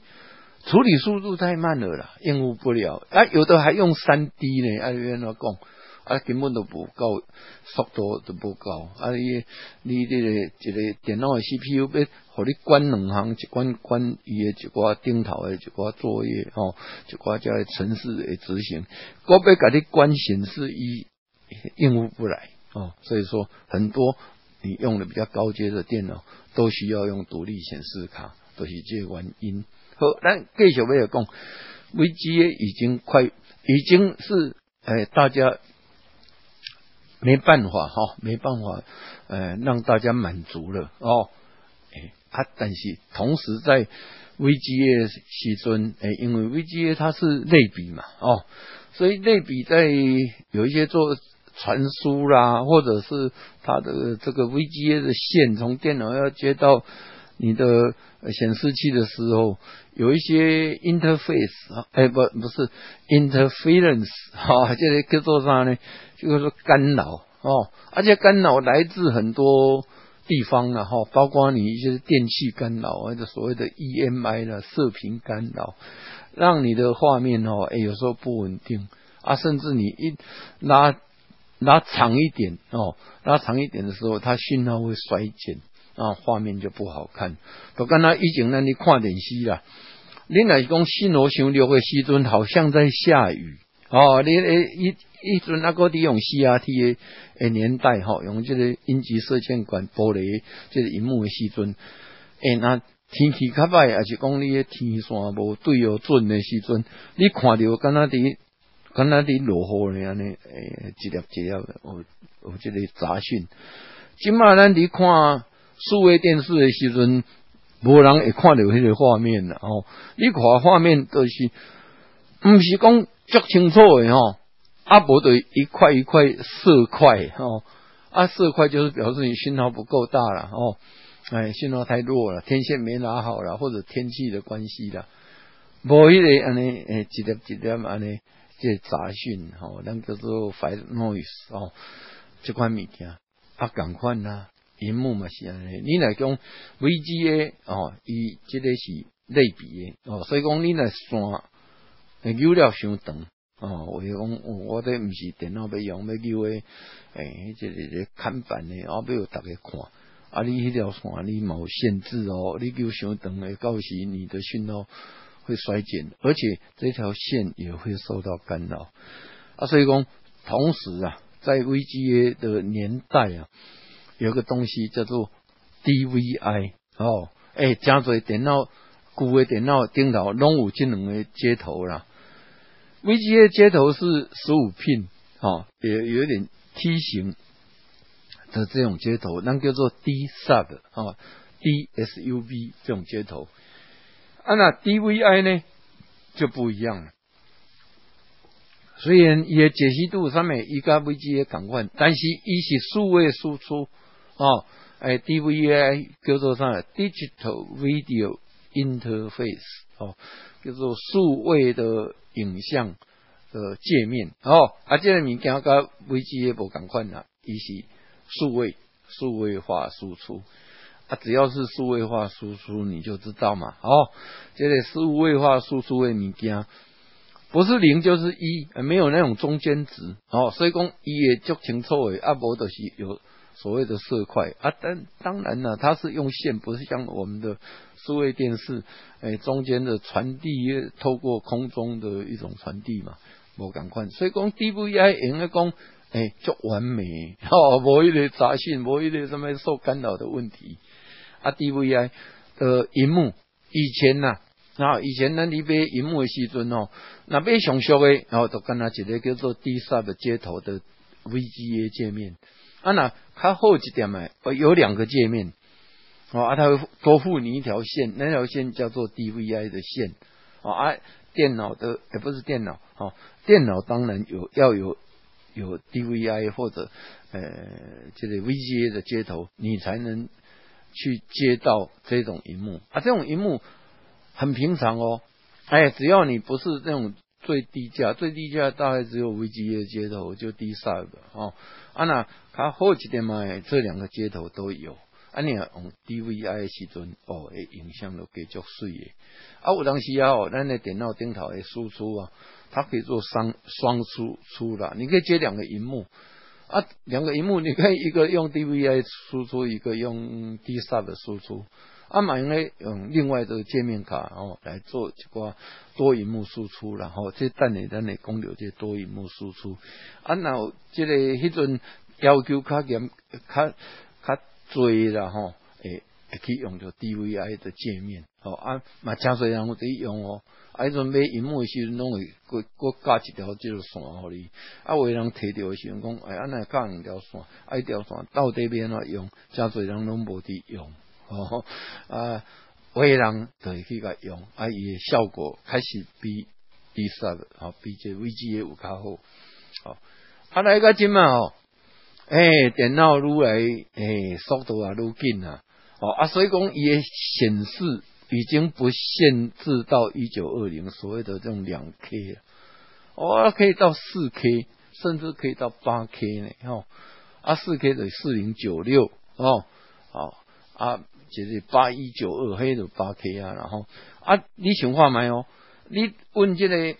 处理速度太慢了啦，应付不了。啊，有的还用三 D 呢，啊，原来讲。啊，根本都不够，速度都不够。啊，你你这个一个电脑的 CPU 要，互你关两行，一关关伊的一寡顶头的一寡作业，吼，一寡叫程式的执行，我要甲你关显示，伊应付不来，哦，所以说很多你用的比较高阶的电脑，都需要用独立显示卡，都是这原因。好，咱继续要讲，危机已经快，已经是诶，大家。没办法哈，没办法，呃，让大家满足了哦。哎，啊，但是同时在危机的时阵，哎，因为危机它是类比嘛，哦，所以类比在有一些做传输啦，或者是它的这个危机的线从电脑要接到你的显示器的时候，有一些 interface 啊，哎，不，不是 interference 哈，这个叫做啥呢？就是干扰哦，而且干扰来自很多地方了哈，包括你一些电器干扰或者所谓的 EMI 的射频干扰，让你的画面哦，哎有时候不稳定啊，甚至你一拉拉长一点哦，拉长一点的时候，它信号会衰减啊，画面就不好看。都跟他以前让你看电视啦，你来讲信号上流的时阵，好像在下雨哦，你诶一。一阵那个利用 CRT 的年代吼，用这个阴极射线管玻璃这个荧幕的时阵，诶，那天气较歹，也是讲你的天线无对哦准的时阵，你看到敢若伫敢若伫落雨呢安尼，诶，一粒一粒的，有有这个杂讯。今嘛咱伫看数位电视的时阵，无人会看到迄个画面啦哦。你看画面都是，毋是讲足清楚的吼。阿伯的一块一块色块哦，啊色块就是表示你信号不够大了哦，哎信号太弱了，天线没拿好了，或者天气的关系了，无一个安尼诶，一粒一粒安尼这杂讯吼，咱叫做 white noise 哦，这款物件啊，赶快呐，荧幕嘛是安尼，你来讲 VGA 哦，伊这个是类比的哦，所以讲你来算，有了伤长。哦，我讲我这毋是电脑要用，要叫诶，诶，即个看板诶，啊，要有大家看。啊，你迄条线你冇限制哦，你叫上长诶，到时你的讯号会衰减，而且这条线也会受到干扰。啊，所以讲，同时啊，在危机的年代啊，有个东西叫做 DVI 哦，诶，加做电脑旧诶电脑顶头拢有这两个接头啦。VGA 接头是十五 pin 啊，也有点梯形的这种接头，那叫做 D sub 啊，DSUV 这种接头。啊，那 DVI 呢就不一样了。虽然也解析度上面一个 VGA 更换，但是一是数位输出哦，哎，DVI 叫做啥？Digital Video Interface 哦，叫做数位的。影像的界面。哦，啊，这个物件跟微机也无共款啦，伊是数位数位化输出。啊，只要是数位化输出，你就知道嘛。哦，这个数位化输出的物件不是零就是一，没有那种中间值。哦，所以讲伊也足清楚的，啊，无就是有所谓的色块啊，但当然了，它是用线，不是像我们的。数位电视，诶，中间的传递透过空中的一种传递嘛，无赶快，所以讲 DVI 应该讲，诶，足完美，哦，无一个杂讯，无一个什么受干扰的问题。啊，DVI 的荧幕，以前呐，啊，以前咱你买荧幕的时阵哦，那买上熟的，然后就跟他一个叫做 D sub 接头的 VGA 界面，啊，那较好一点诶，有两个界面。哦，啊，它会多付你一条线，那条线叫做 DVI 的线。哦，啊，电脑的也不是电脑，哦，电脑当然有要有有 DVI 或者呃这个 VGA 的接头，你才能去接到这种荧幕。啊，这种荧幕很平常哦，哎，只要你不是那种最低价，最低价大概只有 VGA 接头就 D sub 哦，啊那它后几点嘛，这两个接头都有。啊，你用 DVI 诶时阵，哦，会影响就继续水诶。啊，有当时啊，哦，咱诶电脑顶头诶输出啊，它可以做双双输出啦，你可以接两个荧幕。啊，两个荧幕，你可以一个用 DVI 输出，一个用 D sub 的输出。啊，买用用另外的界面卡哦来做一个多荧幕输出，然后这等你等你公牛这多荧幕输出。啊，然后这个迄阵要求较严、较较多啦吼，诶，会去用着 DVI 的界面。吼，啊，嘛真侪人有伫用哦。啊，迄阵买荧幕诶时阵，拢会搁搁加一条即个线互你。啊，有诶人摕着诶时阵讲，哎，安尼加两条线，啊，一条线到底要安怎用？真侪人拢无伫用。吼，啊，有诶人就会去甲用，啊，伊诶效果开始比比啥的，吼，比这 VGA 有较好。好，啊，来个即嘛吼，诶，电脑愈来诶速度也愈紧啊。哦，啊，所以讲伊诶显示。已经不限制到一九二零所谓的这种两 K，哦，可以到四 K，甚至可以到八 K 呢，吼，啊，四 K 的四零九六，哦，好，啊，就是八一九二黑的八 K 啊，然后，啊，你想看没有？你问这个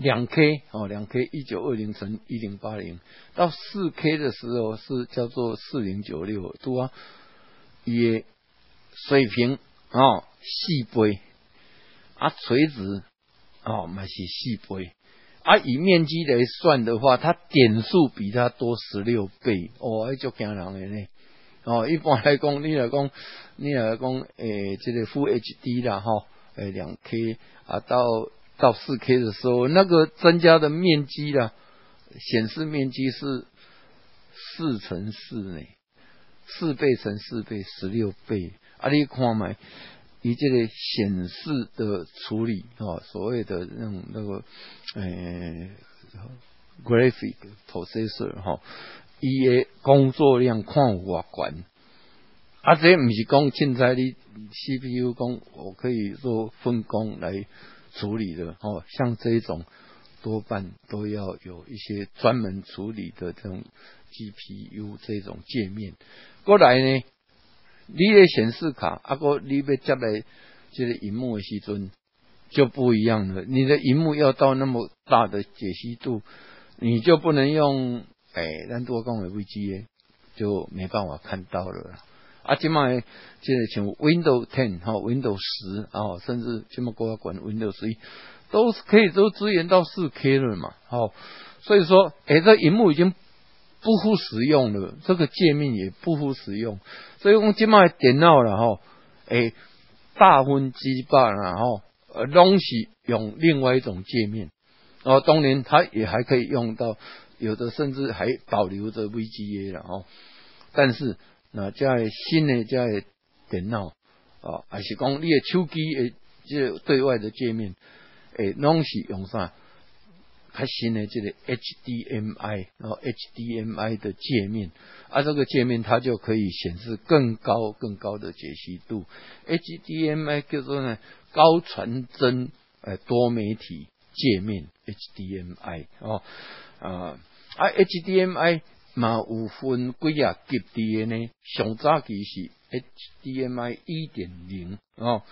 两 K，哦，两 K 一九二零乘一零八零，到四 K 的时候是叫做四零九六，对啊，也水平。哦，四倍啊，垂直哦，嘛是四倍啊。以面积来算的话，它点数比它多十六倍哦，还足惊人的呢。哦，一般来讲，你来讲，你来讲，诶，这个 Full HD 啦，哈，诶，两 K 啊，到到四 K 的时候，那个增加的面积啦，显示面积是四乘四呢，四倍乘四倍，十六倍。啊，你看嘛，以这个显示的处理哦，所谓的那种那个诶，graphic processor 哈，伊的工作量看有偌悬，啊，这毋是讲现在你 CPU 讲我可以做分工来处理的哦，像这种多半都要有一些专门处理的这种 GPU 这种界面过来呢。你的显示卡，啊个你要接来这个荧幕的时阵就不一样了。你的荧幕要到那么大的解析度，你就不能用哎，咱多讲的 VGA 就没办法看到了。啊，今麦这个像 Windows Ten 哈，Windows 十啊，甚至今麦国家管 Windows 十一，都是可以都支援到四 K 了嘛。好，所以说，哎，这荧幕已经。不敷使用了，这个界面也不敷使用，所以讲今麦电脑了吼，诶，大分之八然后呃，拢是用另外一种界面，哦，当然它也还可以用到，有的甚至还保留着 VGA 了哦，但是那在新的在电脑啊，还是讲你的手机诶，这对外的界面，诶，拢是用啥？它新的这个 HDMI，然后 HDMI 的界面，啊，这个界面它就可以显示更高、更高的解析度。HDMI 叫做呢高传真呃多媒体界面 HDMI 哦啊啊 HDMI 嘛有分几啊级别呢？上早期是 HDMI 一点零哦，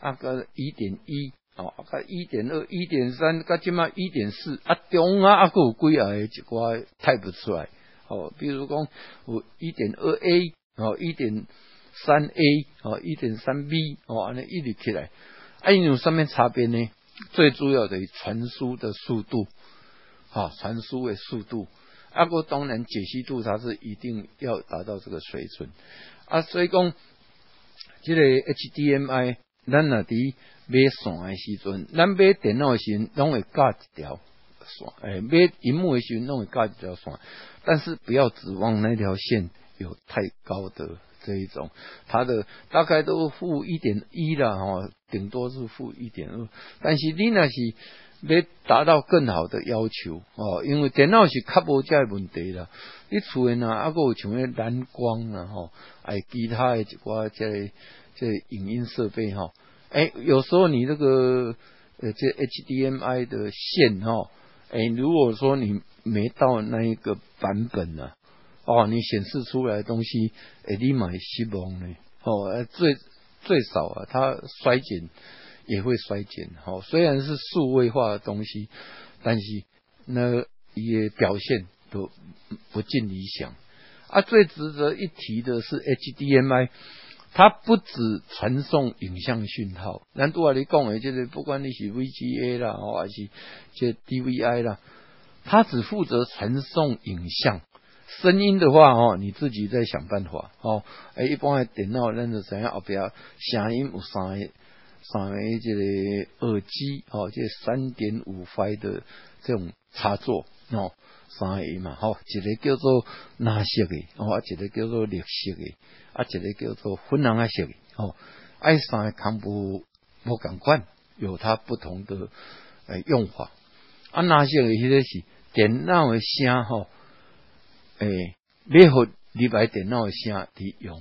啊个一点一。哦，啊个，一点二、一点三，甲即嘛一点四，啊，中啊，啊，有几啊个一寡睇不出来。哦，比如讲有一点二 A，哦，一点三 A，哦，一点三 B，哦，安尼一直起来。啊，因为上面差别呢，最主要的传输的速度，哈，传输的速度。啊，个当然解析度它是一定要达到这个水准。啊，所以讲，这个 HDMI，咱那伫。买线的时阵，咱买电脑的时阵，拢会加一条线；诶，买荧幕的时阵，拢会加一条线。但是不要指望那条线有太高的这一种，它的大概都负一点一了哈，顶多是负一点二。但是你那是要达到更好的要求哦，因为电脑是较无这问题啦。你厝诶呐，啊个有像诶蓝光啊吼，哎，其他诶一寡这这影音设备吼。哎，有时候你这个呃，这 HDMI 的线哈，哎，如果说你没到那一个版本呢，哦，你显示出来的东西，诶，立马失望呢。哦，最最少啊，它衰减也会衰减。哦，虽然是数位化的东西，但是那也表现都不尽理想。啊，最值得一提的是 HDMI，它不止传送影像讯号，难度啊，你讲的，就是不管你是 VGA 啦，哦，还是这 DVI 啦，它只负责传送影像。声音的话，哦，你自己再想办法，哦，诶，一般的电脑，咱就知影后边声音有三个，三 A 这个耳机，哦，这三点五 F 的这种插座，哦，三 A 嘛，吼，一个叫做蓝色的，哦，一个叫做绿色的，啊，一个叫做粉蓝色的，哦，爱三个康不不共款，有它不同的诶用法，啊，蓝色的迄个是电脑的声，吼。诶，你好，你把电脑的声伫用，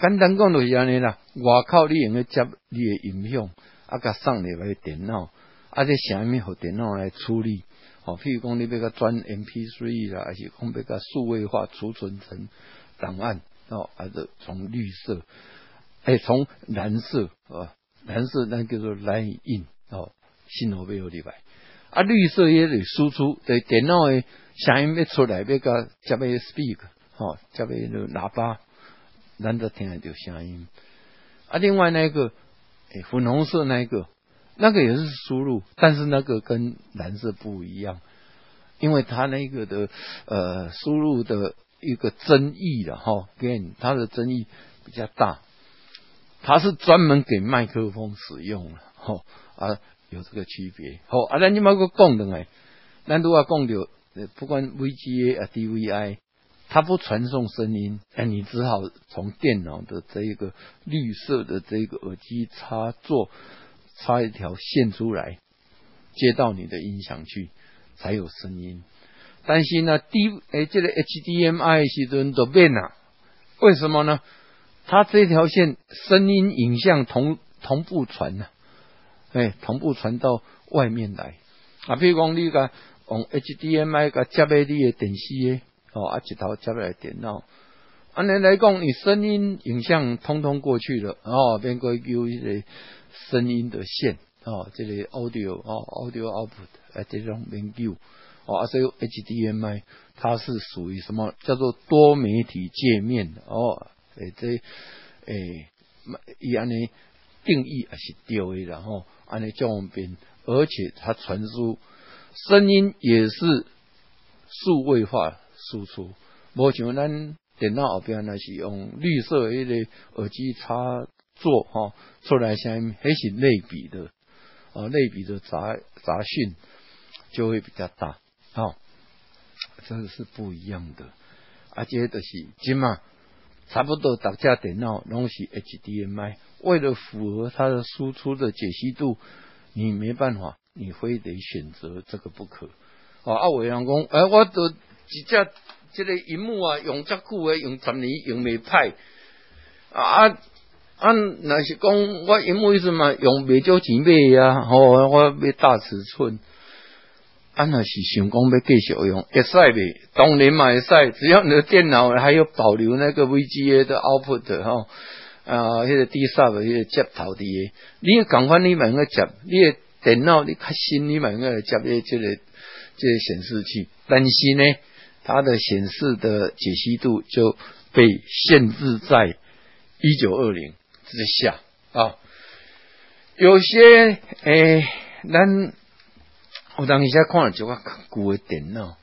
简单讲就是安尼啦。外口你用个接你的音响，啊，甲送入来电脑，啊，这声音互电脑来处理。哦，譬如讲你要甲转 MP3 啦，还是讲要甲数位化储存成档案，哦，还是从绿色，诶，从蓝色，哦，蓝色那叫做蓝印，哦，信号要互入来，啊，绿色也得输出对电脑诶。声音要出来，要个接个 speak，吼，接个喇叭，咱都听得到声音。啊，另外那个，诶，粉红色那个，那个也是输入，但是那个跟蓝色不一样，因为它那个的呃输入的一个争议了哈，gain 它的争议比较大，它是专门给麦克风使用了，哈啊，有这个区别。好，啊，咱你某个功能诶，咱都要讲到。不管 VGA 啊 DVI，它不传送声音，哎，你只好从电脑的这一个绿色的这个耳机插座插一条线出来，接到你的音响去才有声音。但是呢，D 哎这个 HDMI 时阵都变了，为什么呢？它这条线声音影像同同步传呢，哎，同步传到外面来啊，譬如讲你个。用 HDMI 个接俾你的电视诶，哦，啊一头接来电脑。安尼来讲，你声音、影像通通过去了，哦，变过有一个声音的线，哦，这个 audio 哦，audio output 啊，这种研究，哦，所以 HDMI 它是属于什么叫做多媒体界面，哦，诶，这诶，伊安尼定义也是对的，然后安尼这样变，而且它传输。声音也是数位化输出，无像咱电脑后边那是用绿色一个耳机插座哈出来声音，还是类比的啊，类比的杂杂讯就会比较大啊，这个是不一样的。而且都是今嘛，差不多大家电脑拢是 HDMI，为了符合它的输出的解析度，你没办法。你非得选择这个不可。哦，啊，伟阳讲，哎，我都一只这个荧幕啊，用遮久诶，用十年用未歹。啊啊，那是讲我荧幕意思嘛，用未少钱买呀，哦，我买大尺寸。啊，那是想讲要继续用，会使未？当然嘛会使，只要你的电脑还有保留那个 VGA 的 output 哈，啊，迄个 D sub 迄个接头伫诶，你赶快你买个接，你。电脑你较新，你买个接诶，即个即个显示器，但是呢，它的显示的解析度就被限制在一九二零之下啊。有些诶，咱我当一下看了就个古的电脑，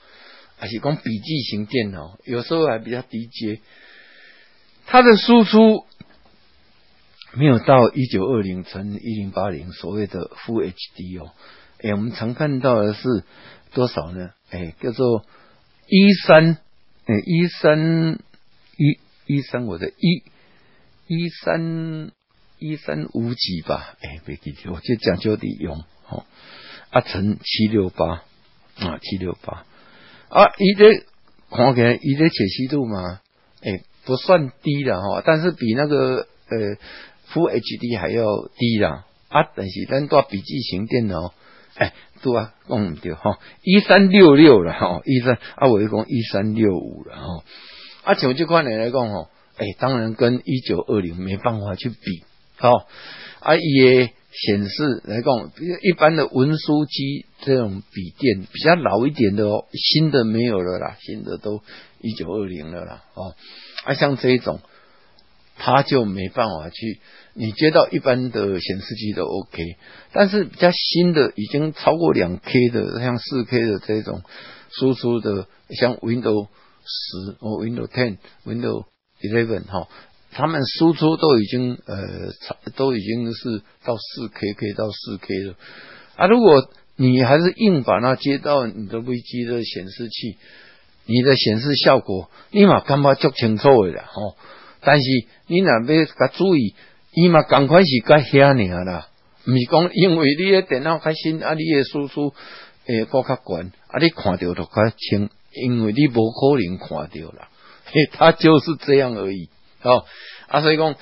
还是讲笔记型电脑，有时候还比较低阶，它的输出。没有到一九二零乘一零八零所谓的 Full HD 哦，哎，我们常看到的是多少呢？哎，叫做一三，哎，一三一一三，我的一一三一三五几吧？哎，别记住，我就讲究的用哦，啊乘七六八啊七六八啊，一个看起来一个解析度嘛，哎，不算低了哈，但是比那个呃。Full HD 还要低啦，啊，但是咱做笔记型电脑哎，对啊，讲唔对吼，一三六六了吼，一三啊，我就讲一三六五了吼。啊，像这款人来讲吼，哎，当然跟一九二零没办法去比，哦，啊，也显示来讲，一般的文书机这种笔电比较老一点的哦，新的没有了啦，新的都一九二零了啦，哦，啊，像这一种，他就没办法去，你接到一般的显示器都 OK，但是比较新的已经超过两 K 的，像四 K 的这种输出的，像 Windows。十哦，Windows Ten、Windows Eleven 哈，他们输出都已经呃，都已经是到四 K，可以到四 K 了啊。如果你还是硬把它接到你的微机的显示器，你的显示效果立马干嘛足清楚的啦吼。但是你若要注意，伊嘛赶快是甲遐尔啦，毋是讲因为你的电脑较新啊，你的输出诶够较悬啊，你看到就较清。因为你无可能看到啦，嘿，他就是这样而已哦。啊，所以讲，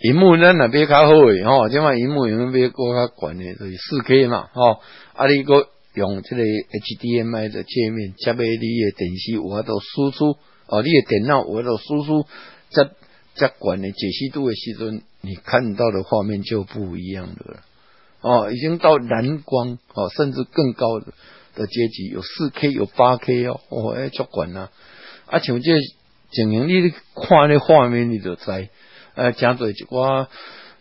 荧幕咱那边较好诶，吼，即嘛荧幕用边搁较悬诶，就是四 K 嘛，吼。啊，你个用这个 HDMI 的界面，接诶你诶电视有法度输出，哦，你诶电脑有法度输出，接这悬诶解析度诶时阵，你看到的画面就不一样的了。哦，已经到蓝光，哦，甚至更高的。的阶级有四 K 有八 K 哦，哦哎足管啦，啊像这情形你看那画面你就知，呃，加做一寡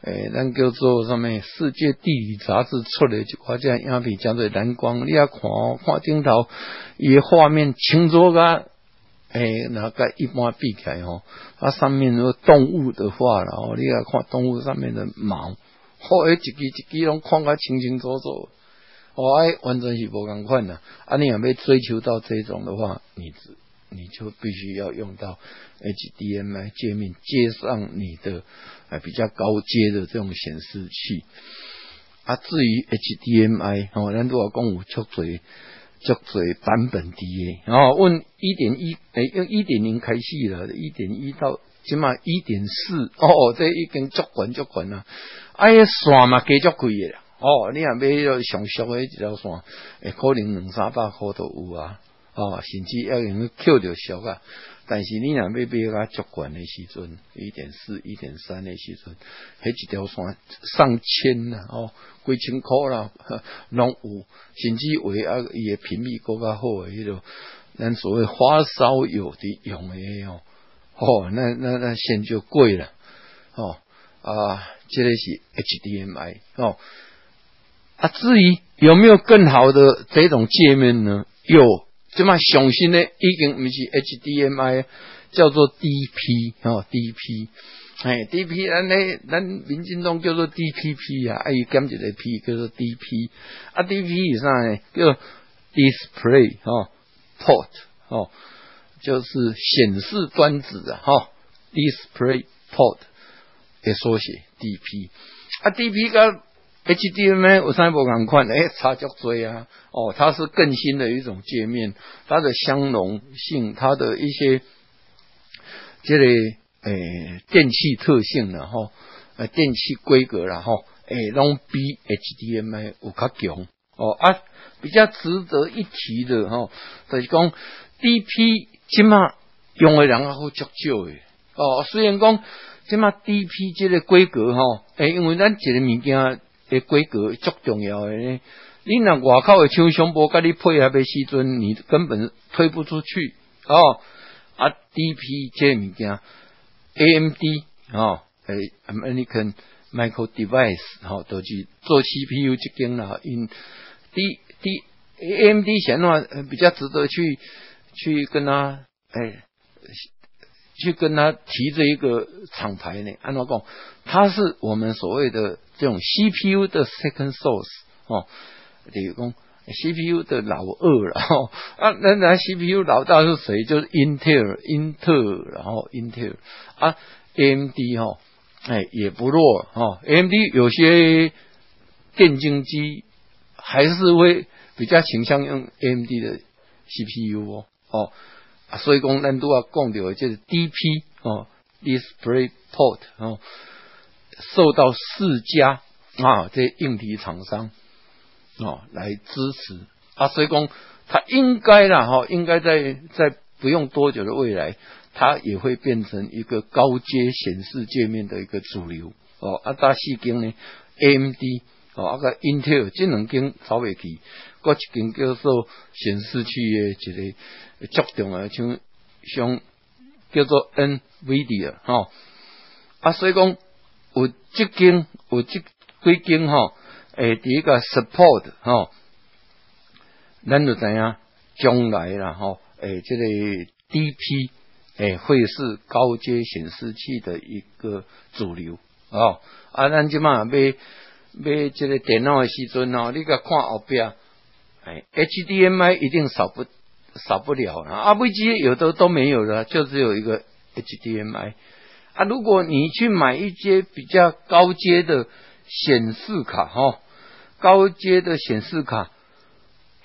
诶，咱叫做什么世界地理杂志出的一寡这样影片，加做蓝光，你也看看镜头，伊画面清楚个，诶，那个一般比起来吼，它上面那个动物的话，然后你要看动物上面的毛，好诶，一支一支拢看个清清楚楚。我爱完全是不共款的，啊，你要被追求到这种的话，你你就必须要用到 HDMI 界面接上你的呃比较高阶的这种显示器。啊，至于 HDMI 哦，咱都要讲有足侪足侪版本的，然后阮一点一诶用一点零开始了，一点一到起码一点四哦，这已经足管足管啦，哎呀线嘛加足贵诶啦。哦，你若买要上俗诶一条线，诶，可能两三百箍都有啊，哦，甚至要用扣着俗啊。但是你若要买较足悬诶时阵，一点四、一点三诶时阵，迄一条线上千啦，哦，几千块啦，拢有，甚至为啊伊诶频率更较好诶，迄种咱所谓发烧友的用诶哦，哦，那那那线就贵了，哦啊，这个是 HDMI 哦。啊，至于有没有更好的这种界面呢？有，这么上新的已经不是 HDMI，叫做 DP 哦，DP，哎，DP，咱咧咱民进中叫做 DPP 啊，啊，伊减一个 P 叫做 DP，啊，DP 以上呢？叫 Display 哦，Port 哦，就是显示端子啊，哈，Display Port 的缩写 DP，啊，DP 个。HDMI 有三部款款，诶，差足多啊！哦，它是更新的一种界面，它的相容性，它的一些这个诶电器特性然后呃电器规格然后诶，拢比 HDMI 有较强哦啊，比较值得一提的哈，就是讲 DP 起码用的人好足少诶哦，虽然讲起码 DP 这个规格哈，诶，因为咱一个物件。诶，规格足重要诶！你若外口诶厂商无甲你配合诶时阵，你根本推不出去哦。啊，DP 这物件，AMD 哦，诶，American Micro Device 吼，都是做 CPU 这间啦。因 D D AMD 显话比较值得去去跟他诶。去跟他提这一个厂牌呢？按照讲，它是我们所谓的这种 CPU 的 second source 哦，比如讲 CPU 的老二了哈啊，那那 CPU 老大是谁？就是 Intel Intel，然后 Intel 啊，AMD 哈，哎也不弱哈，AMD 有些电竞机还是会比较倾向用 AMD 的 CPU 哦哦。所以讲咱都要讲到，就是 DP 哦，DisplayPort 哦，受到四家啊这硬体厂商哦来支持啊，所以讲它应该啦哈，应该在在不用多久的未来，它也会变成一个高阶显示界面的一个主流哦。啊，大细间呢，AMD 哦，啊个 Intel 这两间走未去，搁一间叫做显示器的一个着重啊，像像叫做 NVIDIA 哈啊，所以讲有这间有这几间哈。诶，第一个 support 哈，咱就知影将来啦哈，诶，这个 DP 诶会是高阶显示器的一个主流哦。啊，咱即嘛买买这个电脑的时阵哦，你个看后边，诶，HDMI 一定少不少不了啊。啊，微机有的都没有了，就只有一个 HDMI 啊。如果你去买一些比较高阶的显示卡哈。高阶的显示卡，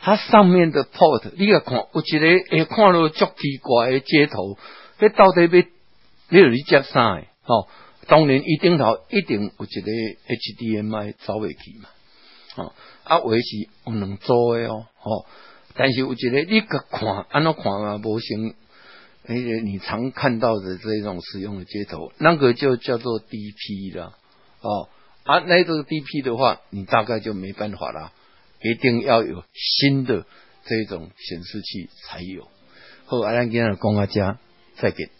它上面的 port，你要看有一个会看到足奇怪的接头，迄到底要你要你接啥诶？吼，当然一顶头一定有一个 HDMI 走未去嘛，吼啊，为是不能做诶哦，吼，但是有一个你个看，安怎看啊？无成那个你常看到的这种使用的接头，那个就叫做 DP 了，哦。啊，那个 DP 的话，你大概就没办法啦，一定要有新的这种显示器才有。好，阿兰今日讲阿家，再给。